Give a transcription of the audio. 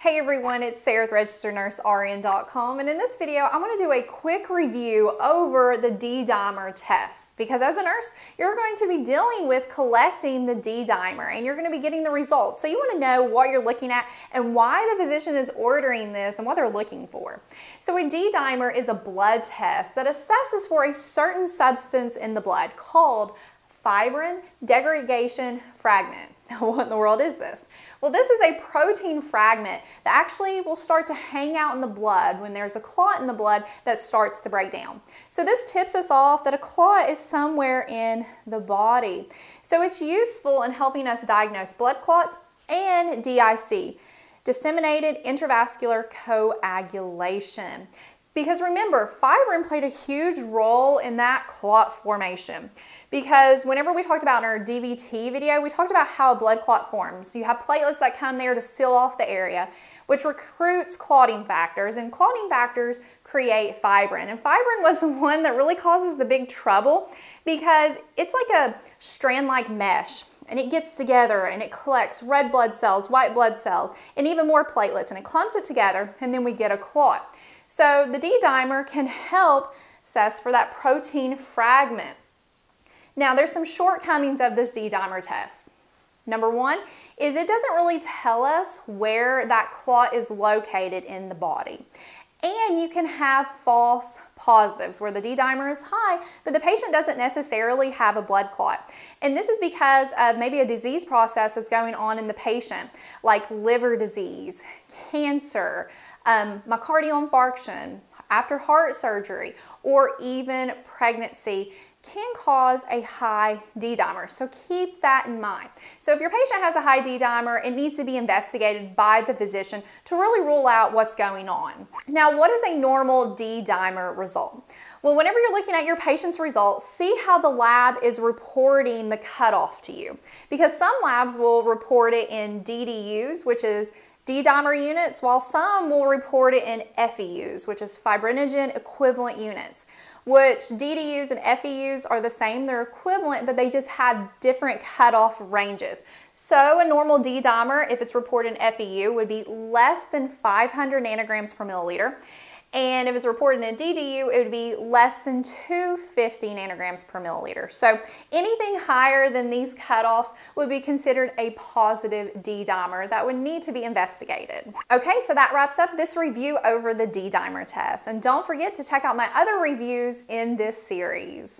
Hey everyone, it's Sarah with RegisteredNurseRN.com and in this video I want to do a quick review over the D-dimer test because as a nurse you're going to be dealing with collecting the D-dimer and you're going to be getting the results. So you want to know what you're looking at and why the physician is ordering this and what they're looking for. So a D-dimer is a blood test that assesses for a certain substance in the blood called fibrin degradation fragment. what in the world is this? Well, this is a protein fragment that actually will start to hang out in the blood when there's a clot in the blood that starts to break down. So this tips us off that a clot is somewhere in the body. So it's useful in helping us diagnose blood clots and DIC, disseminated intravascular coagulation. Because remember, fibrin played a huge role in that clot formation. Because whenever we talked about in our DVT video, we talked about how a blood clot forms. You have platelets that come there to seal off the area, which recruits clotting factors, and clotting factors create fibrin. And fibrin was the one that really causes the big trouble because it's like a strand-like mesh and it gets together and it collects red blood cells, white blood cells, and even more platelets, and it clumps it together, and then we get a clot. So the D-dimer can help assess for that protein fragment. Now there's some shortcomings of this D-dimer test. Number one is it doesn't really tell us where that clot is located in the body. And you can have false positives where the D-dimer is high, but the patient doesn't necessarily have a blood clot. And this is because of maybe a disease process that's going on in the patient, like liver disease, cancer, um, myocardial infarction, after heart surgery, or even pregnancy can cause a high D-dimer. So keep that in mind. So if your patient has a high D-dimer, it needs to be investigated by the physician to really rule out what's going on. Now, what is a normal D-dimer result? Well, whenever you're looking at your patient's results, see how the lab is reporting the cutoff to you. Because some labs will report it in DDUs, which is D-dimer units, while some will report it in FEUs, which is fibrinogen equivalent units, which DDUs and FEUs are the same, they're equivalent, but they just have different cutoff ranges. So a normal D-dimer, if it's reported in FEU, would be less than 500 nanograms per milliliter. And if it's reported in a DDU, it would be less than 250 nanograms per milliliter. So anything higher than these cutoffs would be considered a positive D-dimer that would need to be investigated. Okay, so that wraps up this review over the D-dimer test. And don't forget to check out my other reviews in this series.